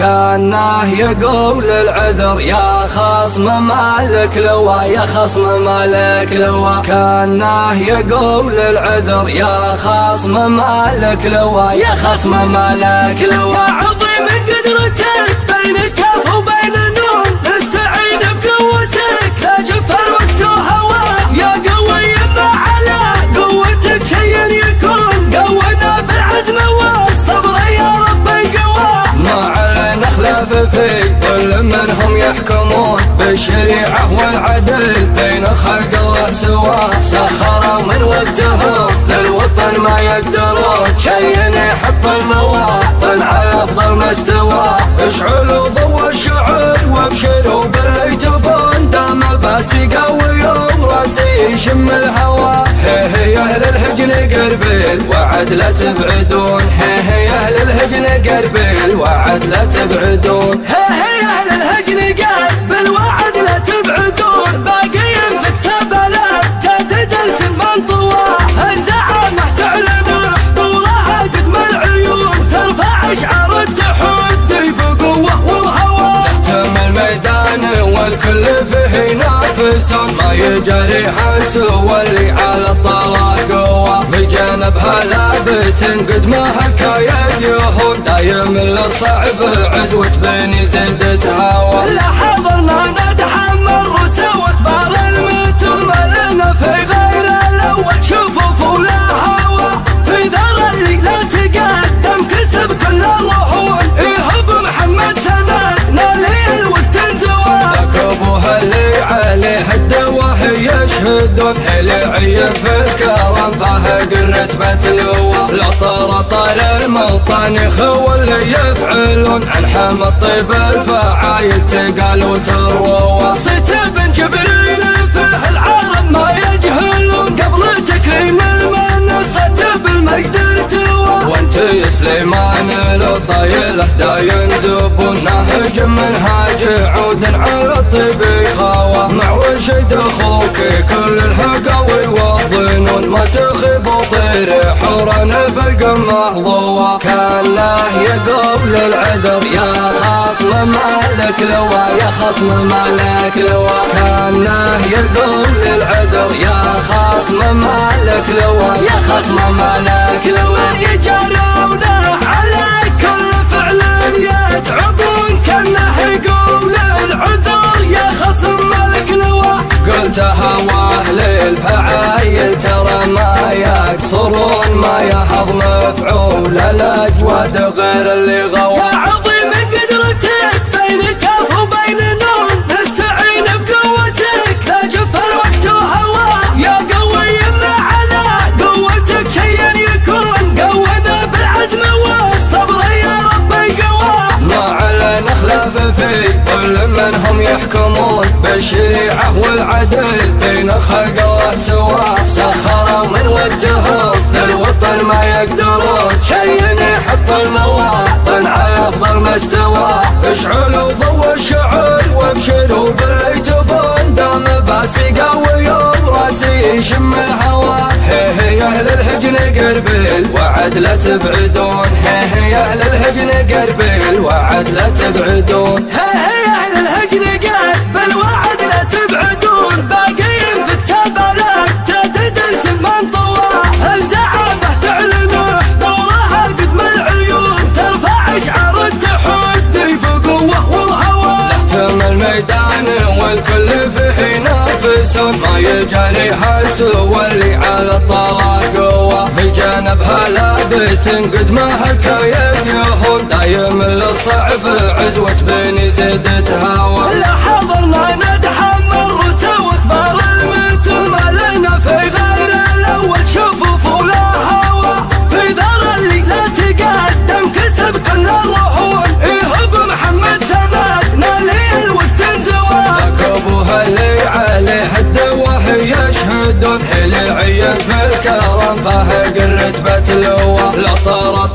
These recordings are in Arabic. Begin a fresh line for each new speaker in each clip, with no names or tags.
كأنه يقول العذر يا خصم مالك لوا يا خصم مالك لوا. كأنه يقول العذر يا خصم مالك لوا يا خصم مالك لوا.
عظيم قدرتك
يحكمون بالشريعة والعدل بين خلق الله سوا سخروا من وقتهم للوطن ما يقدرون شيء يحط المواطن على أفضل مستوى اشعلوا ضوء الشعر وابشروا باللي تبون دام باسي قوي راسي يشم الهوى. هي أهل الهجن قربيل وعد لا تبعدون. هي أهل الهجن قربيل وعد لا تبعدون.
أهل الهجن قال بالوعد لا تبعدون قدم العيون ترفع شعار التحدي بقوة
والكل فيه ينافسون ما يجري حسو اللي على الطلاق. قوة في جانبها لابت قد ما حكاية. يهون دايم للصعب عزوة بني زدت هوا
لا حضرنا
يشهدون عين في الكرم فهق الرتبة الهوى لا طار طار الملطن خو اللي يفعلون. عن حم الطيب الفعايل تقال وتروى.
صيت بن جبريل فيه العالم ما يجهلون. قبل تكريم المنصة بالمقدر توى
وأنت يا سليمان للطيلة داين زبون. نهج منهاج عود على الطيب خاوة مع وشد أخوك وطير حورنا في القمة ضوى كان له يقول العذر يا خصم مالك لوا يا خصم مالك لوا كان له يقول العذر يا خصم مالك لوا يا خصم مالك لوا
وين يجارونا على
مفعول الاجواد غير اللي غوى.
يا عظيم قدرتك بين كف وبين نون نستعين بقوتك. لا جف الوقت وهوى. يا قوي ما على قوتك يكون. قونا بالعزم والصبر يا رب القوى.
ما علينا خلاف في كل منهم يحكمون. بالشريعة والعدل بين خلق الله سوا سخروا من وقتهم على افضل مستوى اشعلوا ضوء الشعر وابشروا باللي تبون. دام باسي قوي راسي يشم الهوى. هي هي أهل الهجن قربيل وعد لا تبعدون. هي هي أهل الهجن قربيل وعد لا تبعدون.
هي هي أهل الهجن قال
ينافسون ما يجري حسو واللي على الطلاق قوة في جانبها لابت قد ما حكاية يهون دايم للصعب عزوة بني زدت هوا
لا حضرنا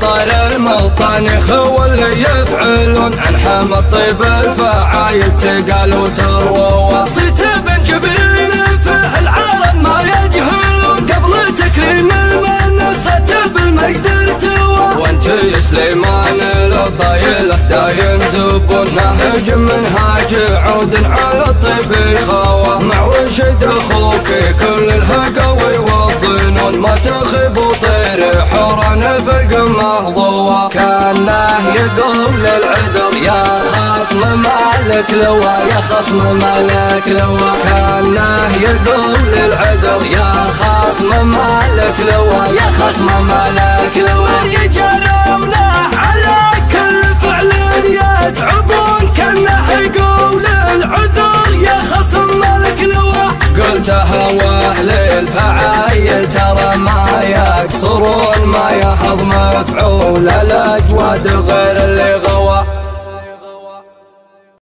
طار الملطن خو اللي يفعلون عن حم الطيب الفعايل تقال وتروى
صيت بن جبريل فيه العالم ما يجهلون؟ قبل تكريم المنصة بالمقدر توى
وأنت يا سليمان الضايله دايم زبون نهج منهاج عود على الطيب كانه يقول للعذر يا خصم مالك لوا يا خصم مالك لوا كانه يقول للعذر يا خصم مالك لوا يا خصم مالك لوا واهل الفعايل ترى ما يكسرون ما يحض مفعول الأجواد غير اللي غير